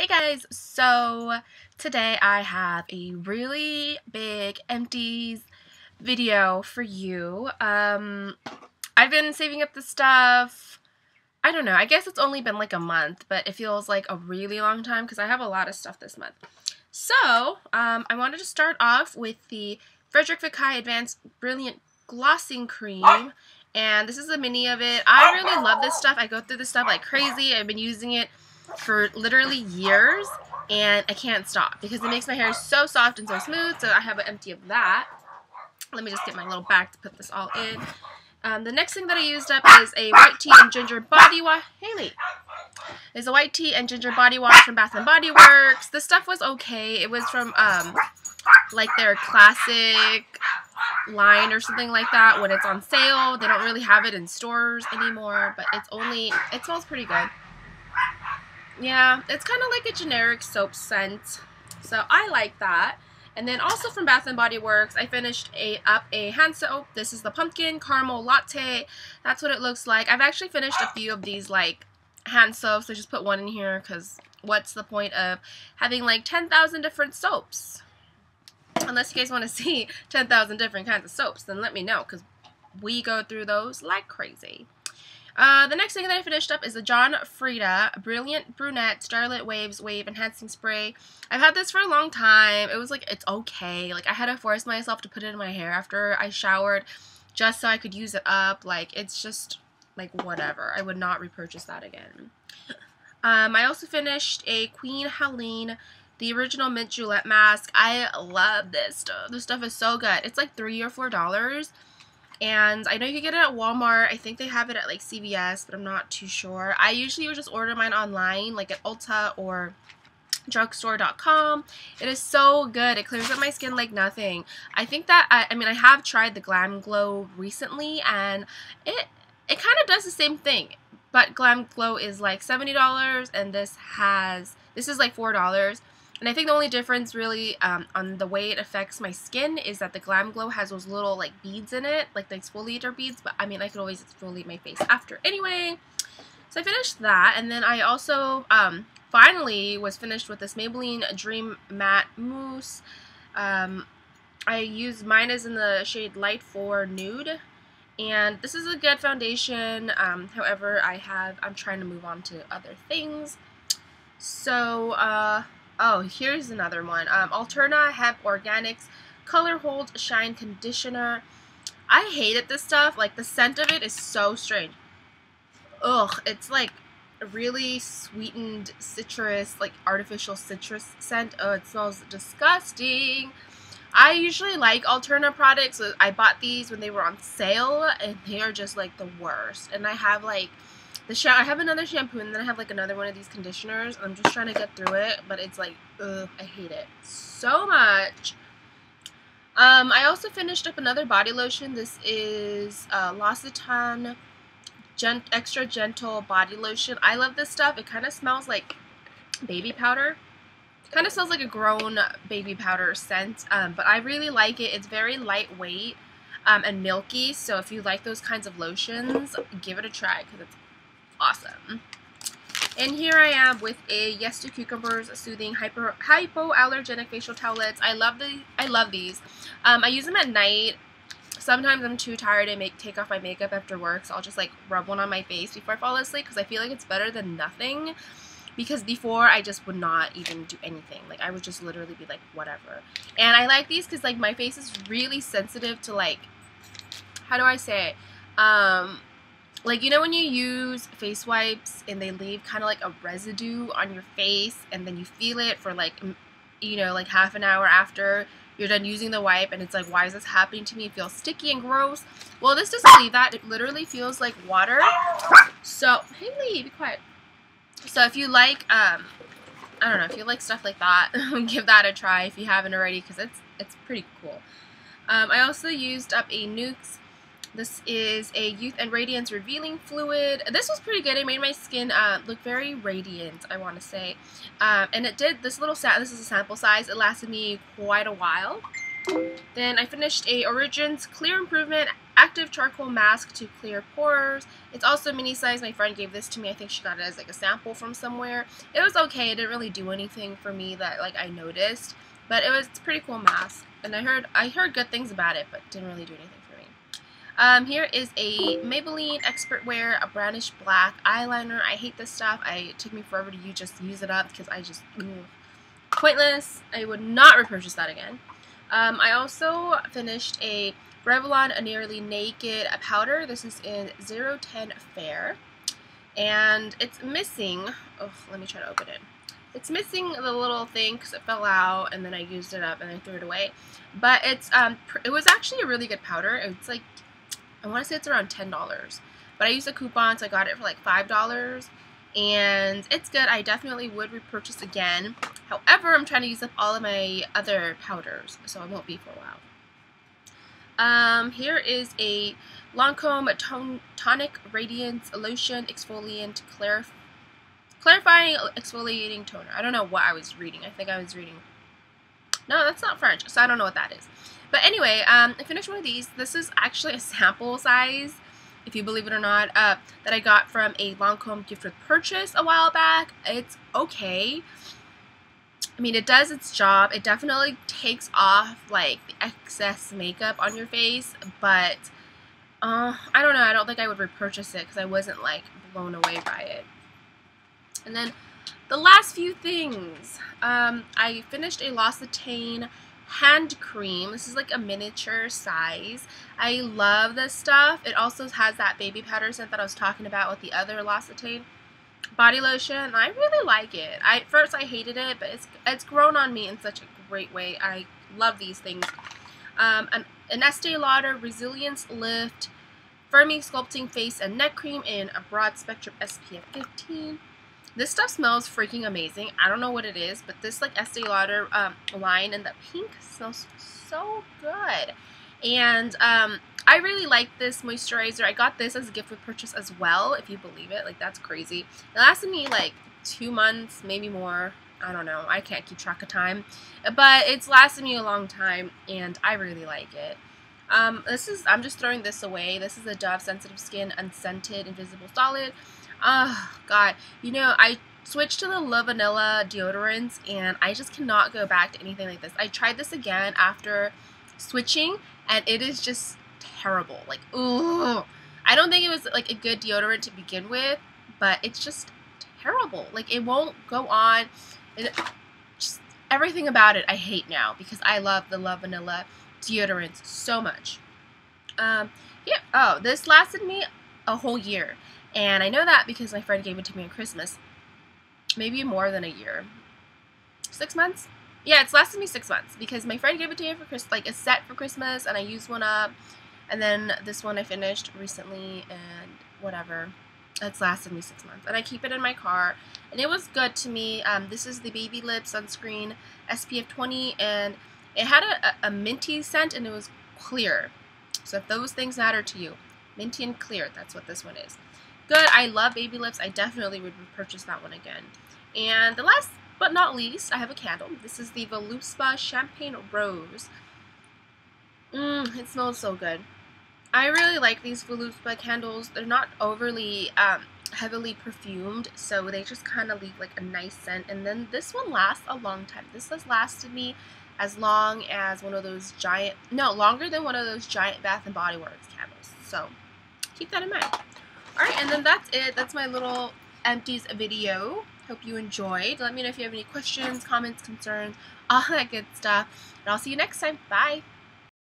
Hey guys, so today I have a really big empties video for you. Um, I've been saving up the stuff. I don't know, I guess it's only been like a month, but it feels like a really long time because I have a lot of stuff this month. So, um, I wanted to start off with the Frederic Fekkai Advanced Brilliant Glossing Cream. And this is a mini of it. I really love this stuff. I go through this stuff like crazy. I've been using it for literally years and I can't stop because it makes my hair so soft and so smooth so I have an empty of that. Let me just get my little bag to put this all in. Um, the next thing that I used up is a white tea and ginger body wash. Haley! Is a white tea and ginger body wash from Bath & Body Works. The stuff was okay. It was from um, like their classic line or something like that when it's on sale. They don't really have it in stores anymore, but it's only, it smells pretty good. Yeah, it's kind of like a generic soap scent. So I like that. And then also from Bath & Body Works, I finished a up a hand soap. This is the Pumpkin Caramel Latte. That's what it looks like. I've actually finished a few of these like hand soaps. I just put one in here because what's the point of having like 10,000 different soaps? Unless you guys want to see 10,000 different kinds of soaps, then let me know because we go through those like crazy. Uh, the next thing that I finished up is the John Frieda Brilliant Brunette Starlit Waves Wave Enhancing Spray. I've had this for a long time. It was like, it's okay. Like, I had to force myself to put it in my hair after I showered just so I could use it up. Like, it's just, like, whatever. I would not repurchase that again. Um, I also finished a Queen Helene the original mint julep mask. I love this stuff. This stuff is so good. It's like three or four dollars. And I know you can get it at Walmart. I think they have it at like CVS, but I'm not too sure. I usually would just order mine online, like at Ulta or drugstore.com. It is so good. It clears up my skin like nothing. I think that, I, I mean, I have tried the Glam Glow recently, and it, it kind of does the same thing. But Glam Glow is like $70, and this has, this is like $4. And I think the only difference really um, on the way it affects my skin is that the Glam Glow has those little like beads in it, like the exfoliator beads, but I mean I could always exfoliate my face after. Anyway, so I finished that and then I also um, finally was finished with this Maybelline Dream Matte Mousse. Um, I use mine is in the shade Light 4 Nude. And this is a good foundation. Um, however, I have, I'm trying to move on to other things. So, uh, Oh, here's another one. Um, Alterna Hemp Organics Color Hold Shine Conditioner. I hated this stuff. Like, the scent of it is so strange. Ugh, it's like a really sweetened citrus, like artificial citrus scent. Oh, it smells disgusting. I usually like Alterna products. I bought these when they were on sale, and they are just like the worst. And I have like the I have another shampoo and then I have like another one of these conditioners. I'm just trying to get through it, but it's like, ugh, I hate it so much. Um, I also finished up another body lotion. This is uh, L'Occitane Extra Gentle Body Lotion. I love this stuff. It kind of smells like baby powder. Kind of smells like a grown baby powder scent, um, but I really like it. It's very lightweight um, and milky, so if you like those kinds of lotions, give it a try because it's awesome. And here I am with a Yes to Cucumbers Soothing Hyper, Hypoallergenic Facial Towelettes. I love the I love these. Um, I use them at night. Sometimes I'm too tired to make take off my makeup after work, so I'll just like rub one on my face before I fall asleep because I feel like it's better than nothing. Because before I just would not even do anything. Like I would just literally be like whatever. And I like these because like my face is really sensitive to like how do I say it? Um, like you know when you use face wipes and they leave kind of like a residue on your face and then you feel it for like you know like half an hour after you're done using the wipe and it's like why is this happening to me? It feels sticky and gross. Well this doesn't leave that. It literally feels like water. So Haley be quiet. So if you like um I don't know if you like stuff like that give that a try if you haven't already because it's it's pretty cool. Um, I also used up a Nuxe this is a Youth and Radiance Revealing Fluid. This was pretty good. It made my skin uh, look very radiant, I want to say. Um, and it did, this little, set. this is a sample size. It lasted me quite a while. Then I finished a Origins Clear Improvement active charcoal mask to clear pores. It's also mini size. My friend gave this to me. I think she got it as like a sample from somewhere. It was okay. It didn't really do anything for me that like I noticed, but it was a pretty cool mask. And I heard I heard good things about it, but didn't really do anything for me. Um, here is a Maybelline Expert Wear, a brownish black eyeliner. I hate this stuff. I, it took me forever to use, just use it up because I just, ugh. pointless. I would not repurchase that again. Um, I also finished a Revlon A Nearly Naked a powder. This is in 010 Fair. And it's missing, oh, let me try to open it. It's missing the little thing because it fell out and then I used it up and I threw it away. But it's um, it was actually a really good powder. It's like, I want to say it's around $10. But I used a coupon so I got it for like $5 and it's good. I definitely would repurchase again. However, I'm trying to use up all of my other powders, so I won't be for a while. Um, here is a Lancome Ton Tonic Radiance Lotion Exfoliant Clarif Clarifying Exfoliating Toner. I don't know what I was reading. I think I was reading... No, that's not French, so I don't know what that is. But anyway, um, I finished one of these. This is actually a sample size if you believe it or not, uh, that I got from a Lancome gift with purchase a while back. It's okay. I mean, it does its job. It definitely takes off, like, the excess makeup on your face, but, uh, I don't know. I don't think I would repurchase it because I wasn't, like, blown away by it. And then the last few things. Um, I finished a L'Occitane hand cream. This is like a miniature size. I love this stuff. It also has that baby powder scent that I was talking about with the other L'Occitane body lotion. I really like it. I at first I hated it, but it's it's grown on me in such a great way. I love these things. Um, an, an Estee Lauder Resilience Lift Firming Sculpting Face and Neck Cream in a broad spectrum SPF 15. This stuff smells freaking amazing. I don't know what it is, but this like Estee Lauder um, line in the pink smells so good. And um, I really like this moisturizer. I got this as a gift with purchase as well, if you believe it. Like, that's crazy. It lasted me like two months, maybe more. I don't know. I can't keep track of time. But it's lasted me a long time, and I really like it. Um, this is, I'm just throwing this away. This is a Dove Sensitive Skin Unscented Invisible Solid. Oh, God. You know, I switched to the La Vanilla deodorants, and I just cannot go back to anything like this. I tried this again after switching, and it is just terrible. Like, ooh. I don't think it was, like, a good deodorant to begin with, but it's just terrible. Like, it won't go on. It, just everything about it I hate now because I love the La Vanilla deodorants so much. Um, yeah. Oh, this lasted me a whole year. And I know that because my friend gave it to me on Christmas. Maybe more than a year. Six months? Yeah, it's lasted me six months because my friend gave it to me for Christmas, like a set for Christmas, and I used one up. And then this one I finished recently, and whatever. It's lasted me six months. And I keep it in my car. And it was good to me. Um, this is the Baby Lip Sunscreen SPF 20, and it had a, a minty scent, and it was clear. So if those things matter to you, minty and clear, that's what this one is good. I love baby lips. I definitely would purchase that one again. And the last but not least, I have a candle. This is the Voluspa Champagne Rose. Mmm, it smells so good. I really like these Voluspa candles. They're not overly um, heavily perfumed, so they just kind of leave like a nice scent. And then this one lasts a long time. This has lasted me as long as one of those giant, no, longer than one of those giant Bath and Body Works candles. So keep that in mind. Alright, and then that's it. That's my little empties video. Hope you enjoyed. Let me know if you have any questions, comments, concerns, all that good stuff. And I'll see you next time. Bye!